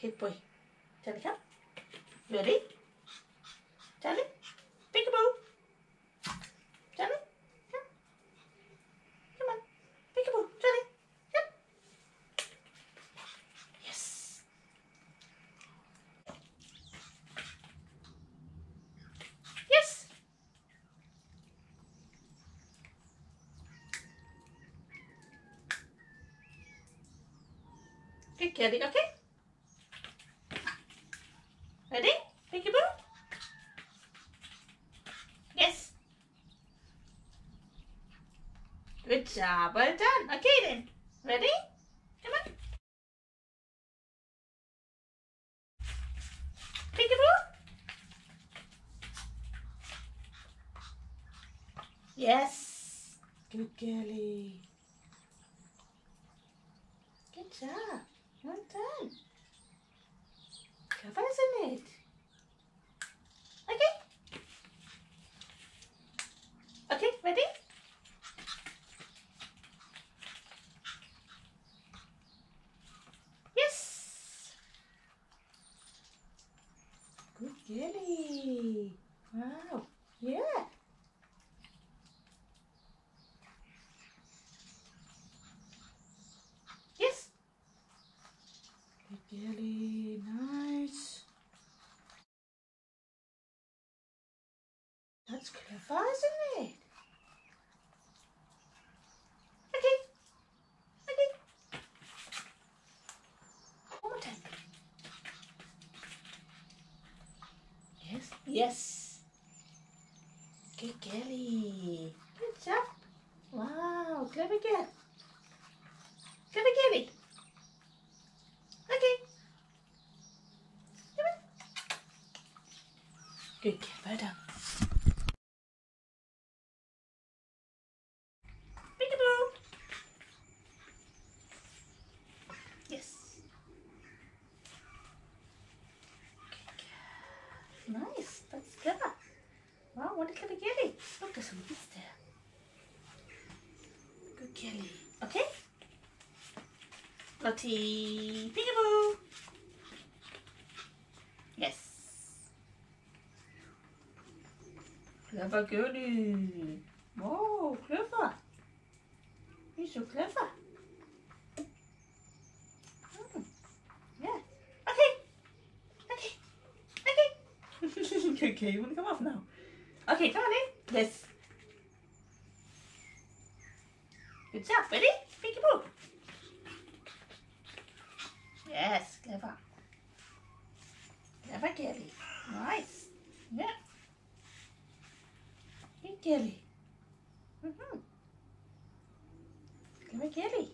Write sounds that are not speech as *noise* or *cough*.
Good boy. Charlie, come. Ready? Charlie? Peekaboo. Charlie? Come. On. Peekaboo. Yes. Yes. Good kitty, okay? Ready? Peekaboo? Yes. Good job. Well done. Okay then. Ready? Come on. Peekaboo? Yes. Good girlie. Good job. Well done. Clever, isn't it? Okay. Okay, ready? Yes. Good girlie. Wow. Yeah. Yes. Good girlie. Nice. That's clever, isn't it? Yes. Yes. Good girlie. Good job. Wow, clever girl. Clever girlie. Okay. Good girl. Well done. Peekaboo. Yes. Good girl. Nice. That's clever. Wow, what a clever girlie. Look, there's some bits there. Good girlie. Okay? Lottie. Peekaboo. Yes. Clever girlie. Whoa, clever. You're so clever. Hmm. Yeah. Okay. Okay. Okay. *laughs* okay, you want to come off now? Okay, come on in. Yes. Good job. Ready? Peekaboo. Yes, clever. Clever Kelly. Nice. Yeah. Hey, Kelly. Mm-hmm. Clever Kelly.